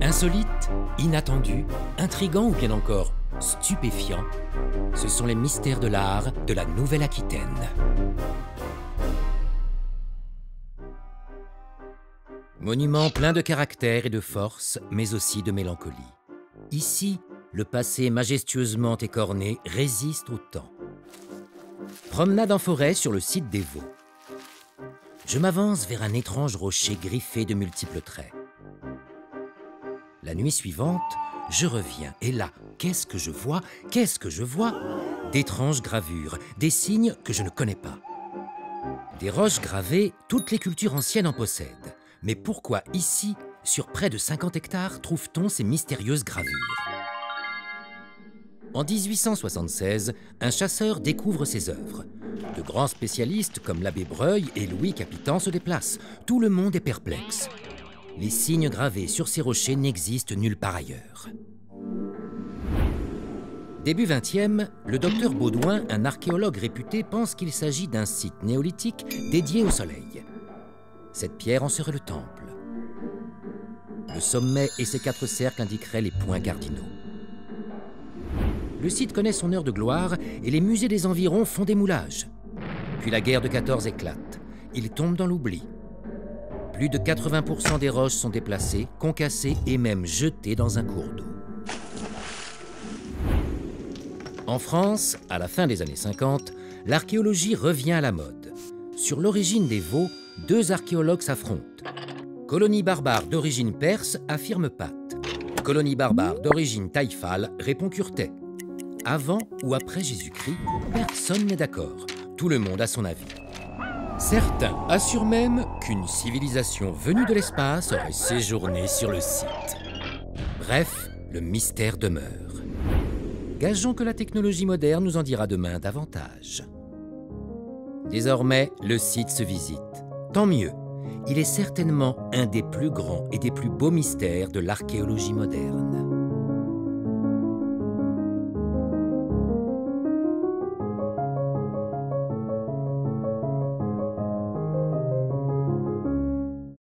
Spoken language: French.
Insolite, inattendu, intrigant ou bien encore stupéfiant, ce sont les mystères de l'art de la Nouvelle-Aquitaine. Monument plein de caractère et de force, mais aussi de mélancolie. Ici, le passé majestueusement écorné résiste au temps. Promenade en forêt sur le site des Vaux. Je m'avance vers un étrange rocher griffé de multiples traits. La nuit suivante, je reviens, et là, qu'est-ce que je vois? Qu'est-ce que je vois? D'étranges gravures, des signes que je ne connais pas. Des roches gravées, toutes les cultures anciennes en possèdent. Mais pourquoi ici, sur près de 50 hectares, trouve-t-on ces mystérieuses gravures? En 1876, un chasseur découvre ces œuvres. De grands spécialistes comme l'abbé Breuil et Louis Capitan se déplacent. Tout le monde est perplexe. Les signes gravés sur ces rochers n'existent nulle part ailleurs. Début 20e, le docteur Baudouin, un archéologue réputé, pense qu'il s'agit d'un site néolithique dédié au soleil. Cette pierre en serait le temple. Le sommet et ses quatre cercles indiqueraient les points cardinaux. Le site connaît son heure de gloire et les musées des environs font des moulages. Puis la guerre de 14 éclate. Il tombe dans l'oubli. Plus de 80% des roches sont déplacées, concassées et même jetées dans un cours d'eau. En France, à la fin des années 50, l'archéologie revient à la mode. Sur l'origine des veaux, deux archéologues s'affrontent. Colonie barbare d'origine perse affirme Pat. Colonie barbare d'origine taïfale répond Curtet. Avant ou après Jésus-Christ, personne n'est d'accord. Le monde a son avis. Certains assurent même qu'une civilisation venue de l'espace aurait séjourné sur le site. Bref, le mystère demeure. Gageons que la technologie moderne nous en dira demain davantage. Désormais, le site se visite. Tant mieux, il est certainement un des plus grands et des plus beaux mystères de l'archéologie moderne.